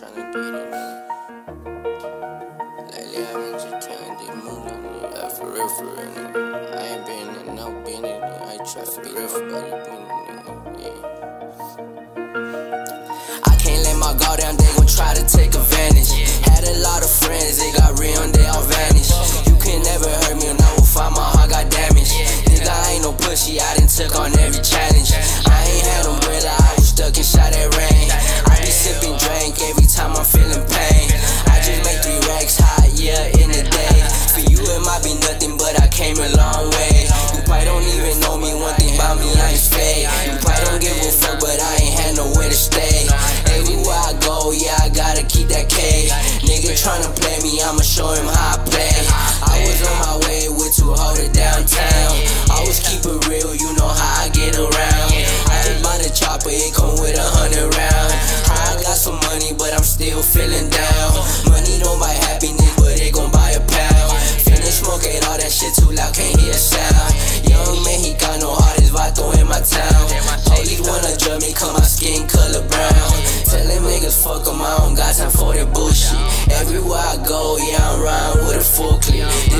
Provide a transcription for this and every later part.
trying to get it. Lately, I've been just trying to move on it. I. I ain't been no. I try to for. Yeah. I can't let my guard down. They gon' try to take advantage. Had a lot of friends. They got real they all vanished. Keep that K. Nigga tryna play me, I'ma show him how I play. I was on my way with two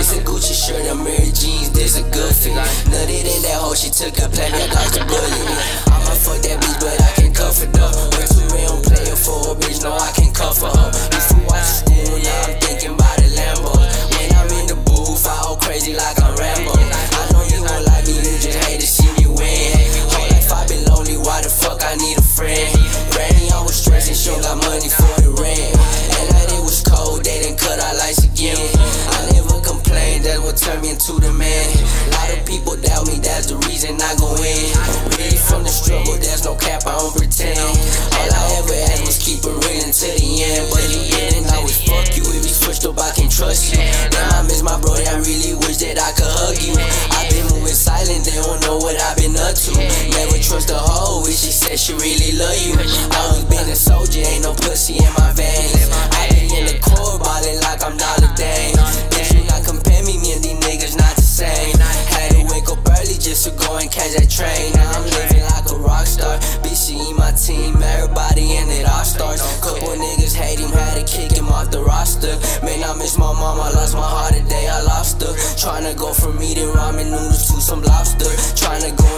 This a Gucci shirt, Amiri jeans, this a good fit. Nutted in that hoe, she took a plan, I got the bullet. The reason I go in. Really from the struggle, there's no cap, I don't pretend. All I ever had was keep it real until the end. But you didn't always fuck you, if you switched up, I can trust you. Damn, I miss my bro, I really wish that I could hug you. I've been moving silent, they don't know what I've been up to. Never trust a hoe if she said she really love you. I always been a soldier, ain't no pussy in my veins. I been in the core, ballin' like I'm Dollar Dane. They I'm living like a rock star. BCE my team, everybody in it all stars. Couple niggas hate him, had to kick him off the roster. Man, I miss my mom, I lost my heart today, I lost her. Tryna go from eating ramen noodles to some lobster. Tryna go